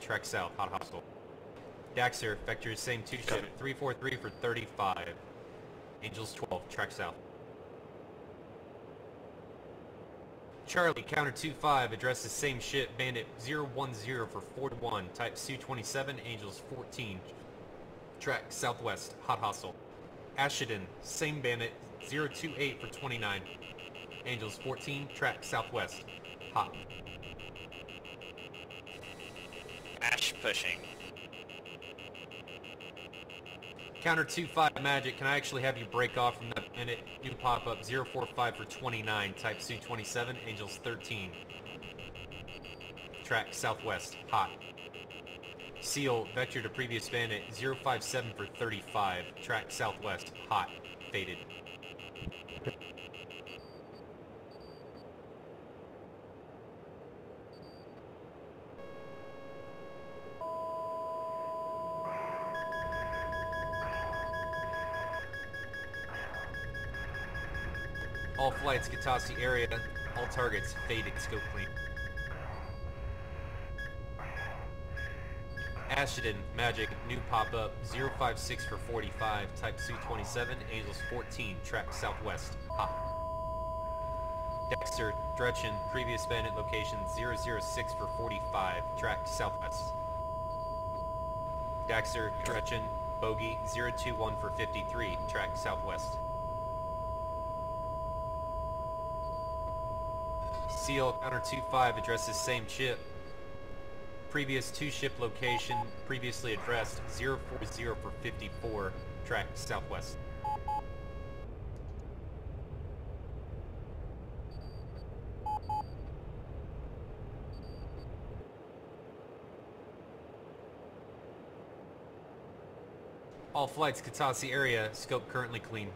track south, hot hostile. Daxter, vector same two ship, 343 for 35. Angels 12, track south. Charlie, counter 2-5, address the same ship, bandit 010 for 41, type Su-27, Angels 14, track southwest, hot hostile. Ashton, same bandit, 028 for 29, Angels 14, track southwest, hot. Ash pushing. Counter 2-5 Magic, can I actually have you break off from that bandit? New pop-up 045 for 29, type Su-27, Angels 13. Track southwest, hot. Seal, vector to previous bandit 057 for 35, track southwest, hot, faded. All flights, Kutaisi area. All targets, faded, scope clean. Ashton, Magic, new pop-up, 056 for 45, type Su-27, Angels 14, track southwest, hot. Dexter, Dretchen, previous bandit location 006 for 45, track southwest. Dexter, Dretchen, bogey 021 for 53, track southwest. Seal counter 2-5 addresses same ship. Previous two ship location previously addressed 040 for 54, track southwest. All flights Kutaisi area, scope currently clean.